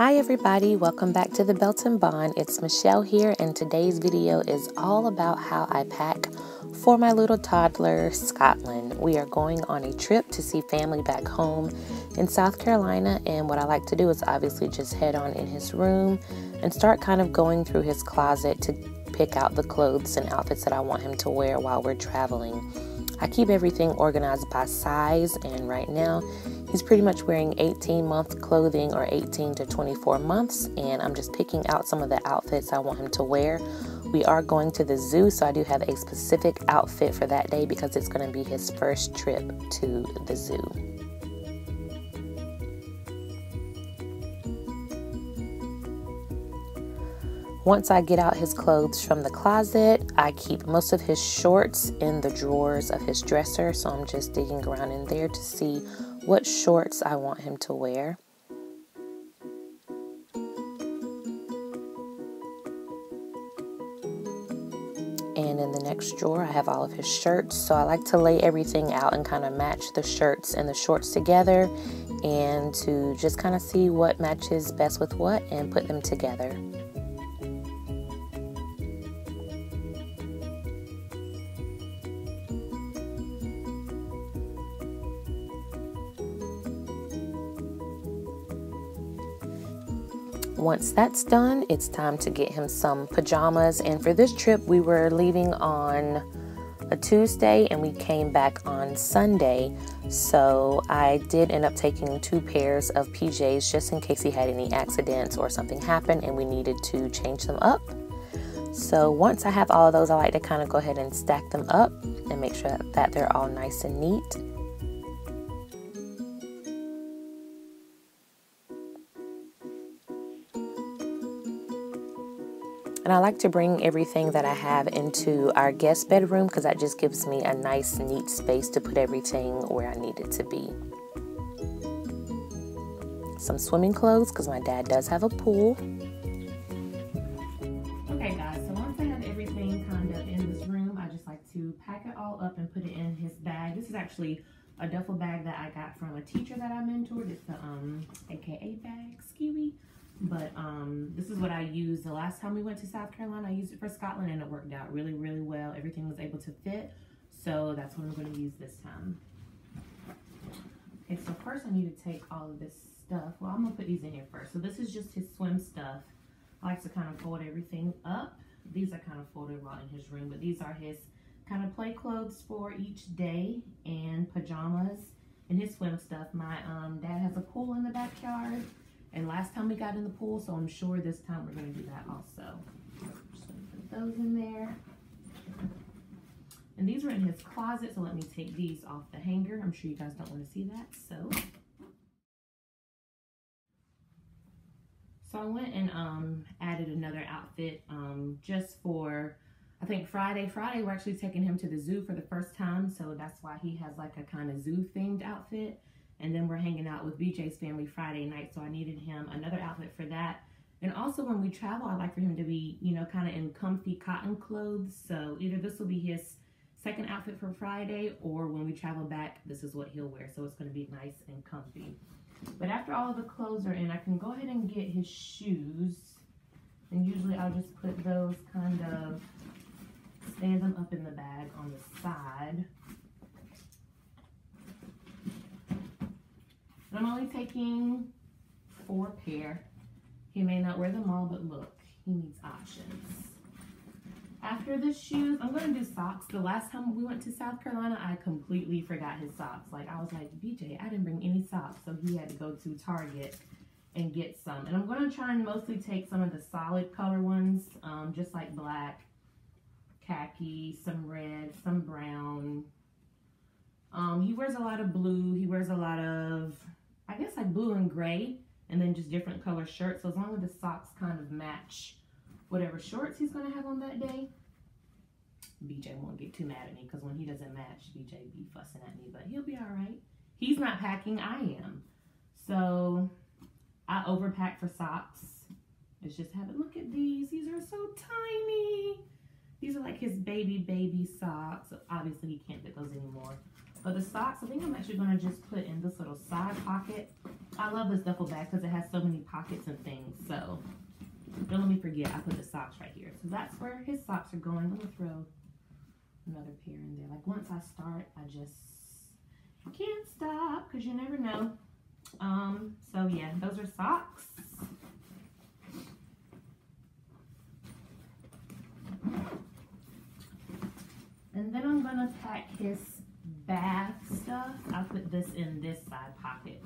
Hi everybody, welcome back to the Belton Bond. It's Michelle here and today's video is all about how I pack for my little toddler, Scotland. We are going on a trip to see family back home in South Carolina and what I like to do is obviously just head on in his room and start kind of going through his closet to pick out the clothes and outfits that I want him to wear while we're traveling. I keep everything organized by size and right now he's pretty much wearing 18 month clothing or 18 to 24 months and I'm just picking out some of the outfits I want him to wear. We are going to the zoo so I do have a specific outfit for that day because it's going to be his first trip to the zoo. Once I get out his clothes from the closet, I keep most of his shorts in the drawers of his dresser. So I'm just digging around in there to see what shorts I want him to wear. And in the next drawer, I have all of his shirts. So I like to lay everything out and kind of match the shirts and the shorts together and to just kind of see what matches best with what and put them together. Once that's done, it's time to get him some pajamas. And for this trip, we were leaving on a Tuesday and we came back on Sunday. So I did end up taking two pairs of PJs just in case he had any accidents or something happened and we needed to change them up. So once I have all of those, I like to kind of go ahead and stack them up and make sure that they're all nice and neat. And I like to bring everything that I have into our guest bedroom because that just gives me a nice, neat space to put everything where I need it to be. Some swimming clothes because my dad does have a pool. Okay, guys, so once I have everything kind of in this room, I just like to pack it all up and put it in his bag. This is actually a duffel bag that I got from a teacher that I mentored. It's the um, AKA bag, Skiwi. But um, this is what I used the last time we went to South Carolina. I used it for Scotland and it worked out really, really well. Everything was able to fit. So that's what I'm going to use this time. Okay, so first I need to take all of this stuff. Well, I'm to put these in here first. So this is just his swim stuff. I like to kind of fold everything up. These are kind of folded while in his room, but these are his kind of play clothes for each day and pajamas and his swim stuff. My um, dad has a pool in the backyard and last time we got in the pool, so I'm sure this time we're going to do that also. Just to put those in there. And these are in his closet, so let me take these off the hanger. I'm sure you guys don't want to see that, so. So I went and um, added another outfit um, just for, I think Friday. Friday, we're actually taking him to the zoo for the first time, so that's why he has like a kind of zoo themed outfit. And then we're hanging out with BJ's family Friday night. So I needed him another outfit for that. And also when we travel, I like for him to be, you know, kind of in comfy cotton clothes. So either this will be his second outfit for Friday or when we travel back, this is what he'll wear. So it's going to be nice and comfy. But after all the clothes are in, I can go ahead and get his shoes. And usually I'll just put those kind of, stand them up in the bag on the side. I'm only taking four pair. He may not wear them all, but look, he needs options. After the shoes, I'm going to do socks. The last time we went to South Carolina, I completely forgot his socks. Like, I was like, BJ, I didn't bring any socks. So he had to go to Target and get some. And I'm going to try and mostly take some of the solid color ones, um, just like black, khaki, some red, some brown. Um, he wears a lot of blue. He wears a lot of I guess like blue and gray and then just different color shirts. So as long as the socks kind of match whatever shorts he's to have on that day, BJ won't get too mad at me because when he doesn't match, BJ be fussing at me, but he'll be all right. He's not packing, I am. So I overpack for socks. It's just have habit. Look at these. These are so tiny. These are like his baby, baby socks. Obviously, he can't fit those anymore. But the socks, I think I'm actually going to just put in this little side pocket I love this duffel bag because it has so many pockets and things. So don't let me forget, I put the socks right here. So that's where his socks are going. I'm gonna throw another pair in there. Like once I start, I just can't stop because you never know. Um, so yeah, those are socks. And then I'm gonna pack his bath stuff. I'll put this in this side pocket.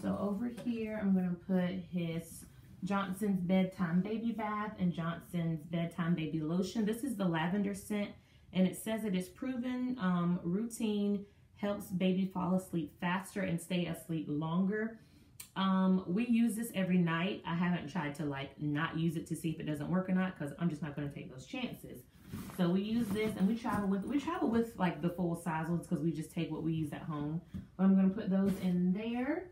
So over here, I'm gonna put his Johnson's Bedtime Baby Bath and Johnson's Bedtime Baby Lotion. This is the lavender scent and it says it is proven um, routine helps baby fall asleep faster and stay asleep longer. Um, we use this every night. I haven't tried to like not use it to see if it doesn't work or not because I'm just not to take those chances. So we use this and we travel with, we travel with like the full size ones because we just take what we use at home. But I'm going to put those in there.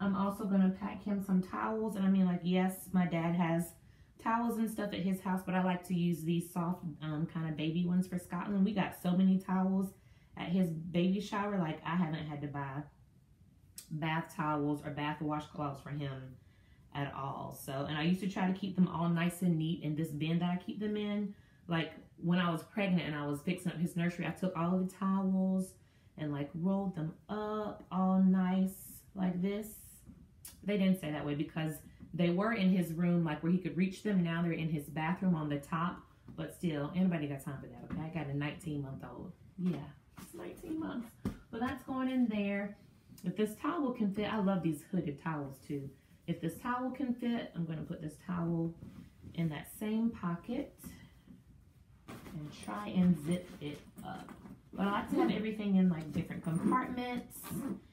I'm also going to pack him some towels. And I mean, like, yes, my dad has towels and stuff at his house, but I like to use these soft um, kind of baby ones for Scotland. We got so many towels at his baby shower. Like, I haven't had to buy bath towels or bath washcloths for him at all. So, and I used to try to keep them all nice and neat in this bin that I keep them in. Like, when I was pregnant and I was fixing up his nursery, I took all of the towels and like rolled them up all nice like this they didn't say that way because they were in his room, like where he could reach them. Now they're in his bathroom on the top, but still, anybody got time for that, okay? I got a 19 month old. Yeah, it's 19 months. But that's going in there. If this towel can fit, I love these hooded towels too. If this towel can fit, I'm going to put this towel in that same pocket and try and zip it up. But I like to have everything in like different compartments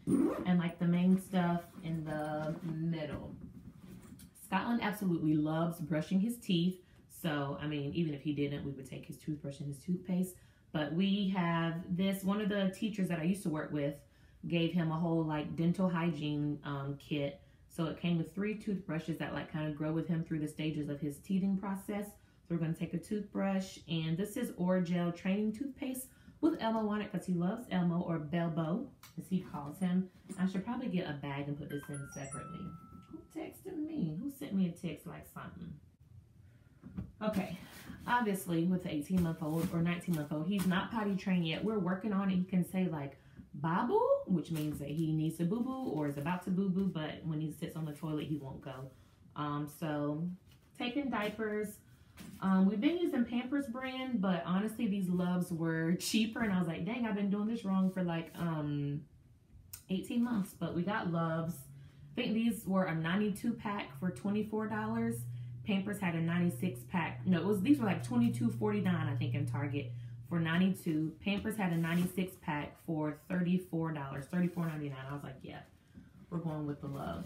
and like the main stuff in the middle. Scotland absolutely loves brushing his teeth. So, I mean, even if he didn't, we would take his toothbrush and his toothpaste. But we have this, one of the teachers that I used to work with gave him a whole like dental hygiene um, kit. So it came with three toothbrushes that like kind of grow with him through the stages of his teething process. So we're going to take a toothbrush and this is Orajel training toothpaste with Elmo on it because he loves Elmo or Belbo as he calls him. I should probably get a bag and put this in separately. Who texted me? Who sent me a text like something? Okay, obviously with the 18 month old or 19 month old, he's not potty trained yet. We're working on it. He can say like babu, which means that he needs to boo boo or is about to boo boo, but when he sits on the toilet, he won't go. Um, so taking diapers, um, we've been using Pampers brand, but honestly, these Luvs were cheaper, and I was like, dang, I've been doing this wrong for like um 18 months. But we got Luvs. I think these were a 92 pack for $24. Pampers had a 96 pack. No, it was these were like 22.49, I think, in Target for 92. Pampers had a 96 pack for $34, $34.99. I was like, yeah, we're going with the Luvs.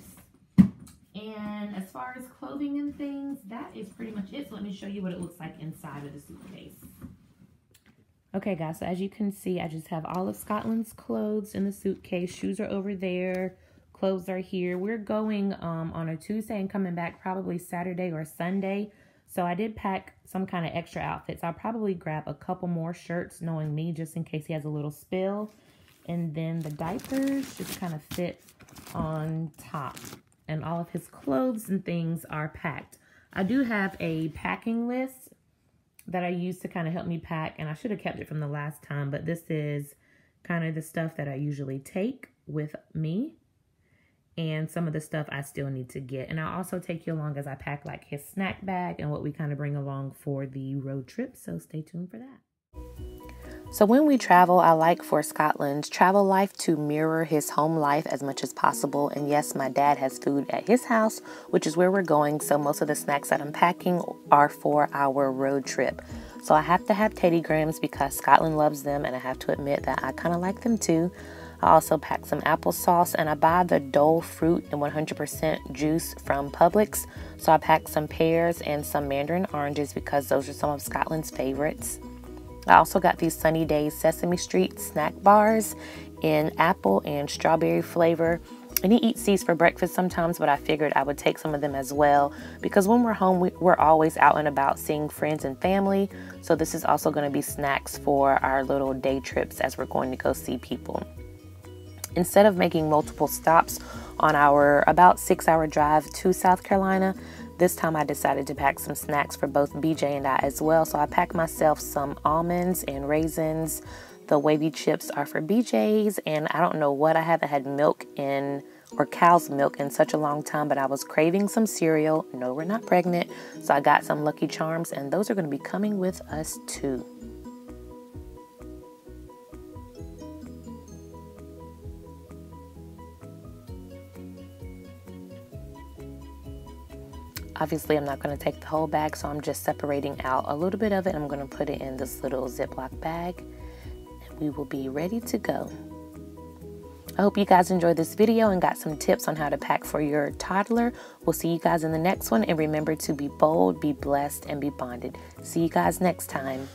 And as far as clothing and things, that is pretty much it. So let me show you what it looks like inside of the suitcase. Okay, guys, so as you can see, I just have all of Scotland's clothes in the suitcase. Shoes are over there. Clothes are here. We're going um, on a Tuesday and coming back probably Saturday or Sunday. So I did pack some kind of extra outfits. I'll probably grab a couple more shirts, knowing me, just in case he has a little spill. And then the diapers just kind of fit on top and all of his clothes and things are packed. I do have a packing list that I use to kind of help me pack, and I should have kept it from the last time, but this is kind of the stuff that I usually take with me and some of the stuff I still need to get. And I'll also take you along as I pack like his snack bag and what we kind of bring along for the road trip, so stay tuned for that. So, when we travel, I like for Scotland's travel life to mirror his home life as much as possible. And yes, my dad has food at his house, which is where we're going. So, most of the snacks that I'm packing are for our road trip. So, I have to have Teddy Grahams because Scotland loves them, and I have to admit that I kind of like them too. I also pack some applesauce and I buy the Dole fruit and 100% juice from Publix. So I pack some pears and some mandarin oranges because those are some of Scotland's favorites. I also got these Sunny Days Sesame Street snack bars in apple and strawberry flavor. And he eats these for breakfast sometimes, but I figured I would take some of them as well because when we're home, we, are always out and about seeing friends and family. So this is also going to be snacks for our little day trips as we're going to go see people. instead of making multiple stops on our about six hour drive to South Carolina, this time I decided to pack some snacks for both BJ and I as well. So I packed myself some almonds and raisins. The wavy chips are for BJ's, and I don't know what I haven't had milk in or cow's milk in such a long time, but I was craving some cereal. No, we're not pregnant. So I got some Lucky Charms, and those are going to be coming with us too. Obviously, I'm not going to take the whole bag, so I'm just separating out a little bit of it. I'm going to put it in this little Ziploc bag, and we will be ready to go. I hope you guys enjoyed this video and got some tips on how to pack for your toddler. We'll see you guys in the next one, and remember to be bold, be blessed, and be bonded. See you guys next time.